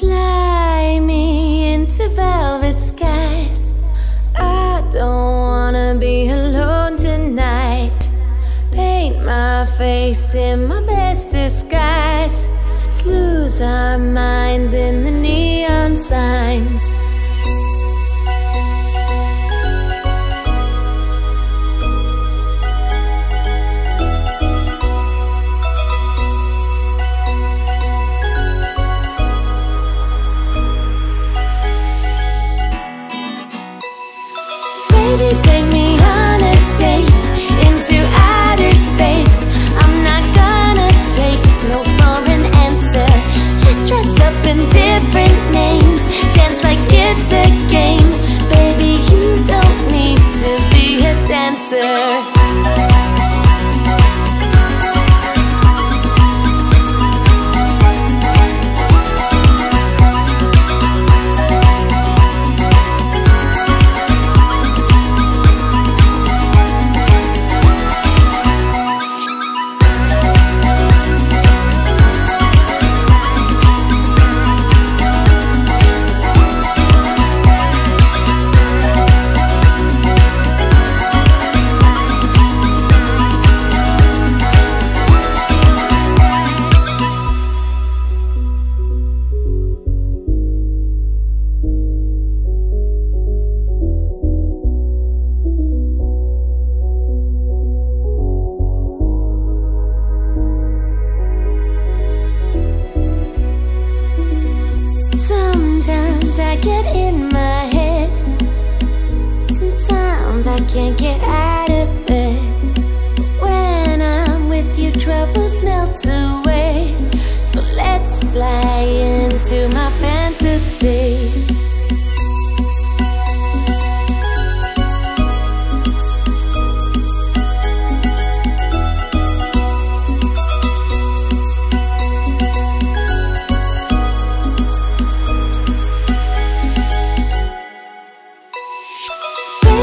Fly me into velvet skies. I don't wanna be alone tonight. Paint my face in my best disguise. Let's lose our minds in the neon signs. It's a game. Baby, you don't need to be a dancer. I get in my head. Sometimes I can't get out of bed. But when I'm with you, troubles melt away. So let's fly into my fantasy.